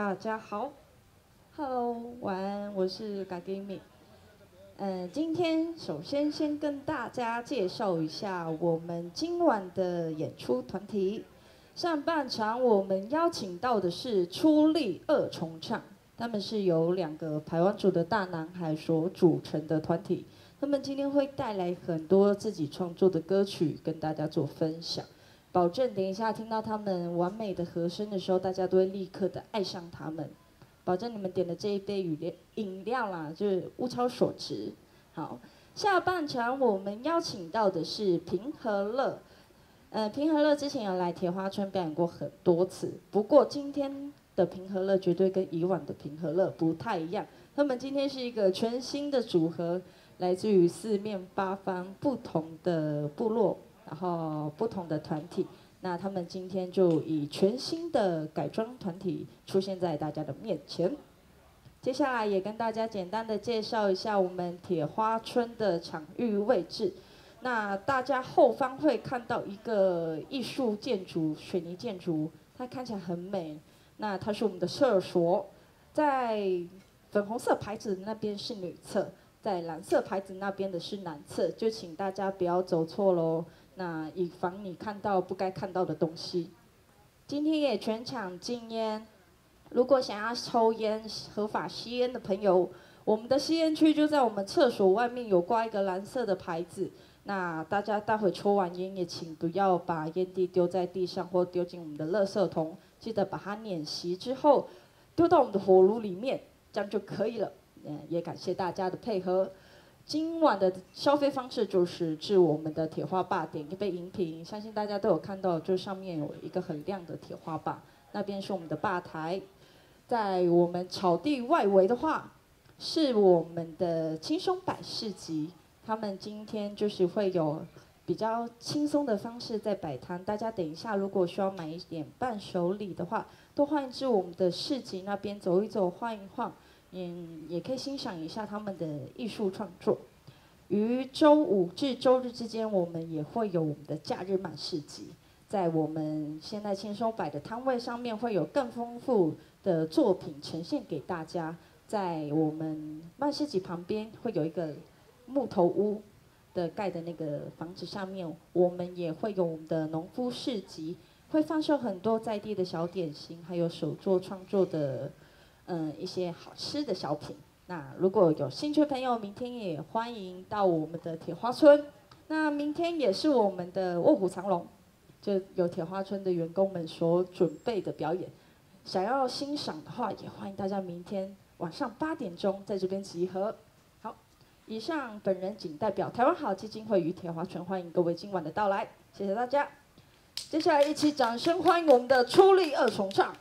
大家好，Hello，晚安，我是 Gagimi。嗯，今天首先先跟大家介绍一下我们今晚的演出团体。上半场我们邀请到的是出力二重唱，他们是由两个台湾组的大男孩所组成的团体。他们今天会带来很多自己创作的歌曲跟大家做分享。保证等一下听到他们完美的和声的时候，大家都会立刻的爱上他们。保证你们点的这一杯饮料饮料啦，就是物超所值。好，下半场我们邀请到的是平和乐。呃，平和乐之前有来铁花村表演过很多次，不过今天的平和乐绝对跟以往的平和乐不太一样。他们今天是一个全新的组合，来自于四面八方不同的部落。然后不同的团体，那他们今天就以全新的改装团体出现在大家的面前。接下来也跟大家简单的介绍一下我们铁花村的场域位置。那大家后方会看到一个艺术建筑，水泥建筑，它看起来很美。那它是我们的厕所，在粉红色牌子那边是女厕，在蓝色牌子那边的是男厕，就请大家不要走错喽。那以防你看到不该看到的东西。今天也全场禁烟，如果想要抽烟、合法吸烟的朋友，我们的吸烟区就在我们厕所外面，有挂一个蓝色的牌子。那大家待会抽完烟也请不要把烟蒂丢在地上或丢进我们的垃圾桶，记得把它碾熄之后丢到我们的火炉里面，这样就可以了。嗯，也感谢大家的配合。今晚的消费方式就是至我们的铁花坝点一杯饮品，相信大家都有看到，就上面有一个很亮的铁花坝，那边是我们的吧台。在我们草地外围的话，是我们的轻松摆市集，他们今天就是会有比较轻松的方式在摆摊，大家等一下如果需要买一点伴手礼的话，都欢迎至我们的市集那边走一走、晃一晃。嗯，也可以欣赏一下他们的艺术创作。于周五至周日之间，我们也会有我们的假日满市集，在我们现在轻松摆的摊位上面，会有更丰富的作品呈现给大家。在我们满市集旁边，会有一个木头屋的盖的那个房子上面，我们也会有我们的农夫市集，会发售很多在地的小点心，还有手作创作的。嗯，一些好吃的小品。那如果有兴趣的朋友，明天也欢迎到我们的铁花村。那明天也是我们的卧虎藏龙，就有铁花村的员工们所准备的表演。想要欣赏的话，也欢迎大家明天晚上八点钟在这边集合。好，以上本人仅代表台湾好基金会与铁花村欢迎各位今晚的到来，谢谢大家。接下来一起掌声欢迎我们的出力二重唱。